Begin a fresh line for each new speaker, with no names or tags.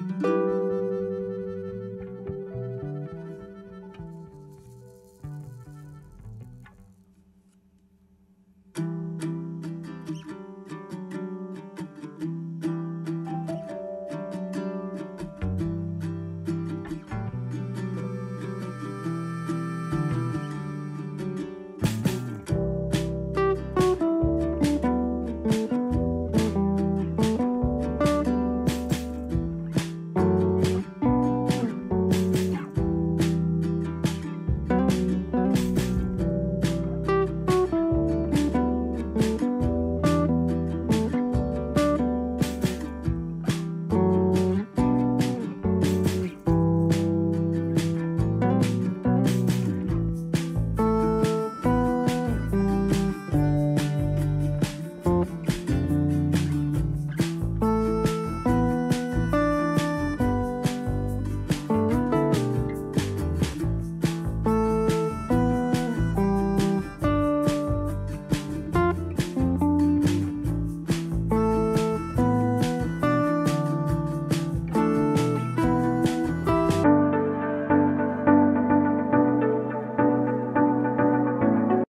Música